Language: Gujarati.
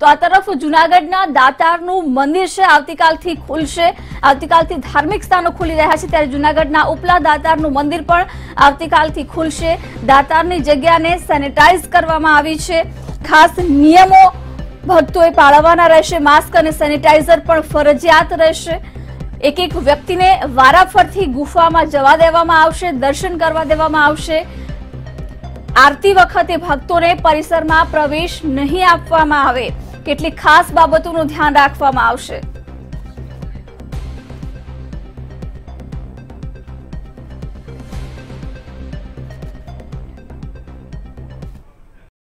તો આ તરફ જુનાગઢના દાતારનું મંદિર છે, આવતીકાલથી ખુલશે. આવતીકાલથી ધાર્મિક સ્થાનો ખુલી રહ્યા છે, ત્યારે જુનાગઢના ઉપલા દાતારનું મંદિર પણ આવતીકાલથી ખુલશે. દાતારની જગ્યાને સેનેટાઈઝ કરવામાં આવી છે. ખાસ નિયમો ભક્તોએ પાળવવાના રહેશે, માસ્ક અને સેનેટાઈઝર પણ ફરજિયાત રહેશે. એક એક વ્યક્તિને વારાફરથી ગુફામાં જવા દેવામાં આવશે, દર્શન કરવા દેવામાં આવશે. આરતી વખતે ભક્તોને પરિસરમાં પ્રવેશ નહીં આપવામાં આવે. કેટલીક ખાસ બાબતોનું ધ્યાન રાખવામાં આવશે.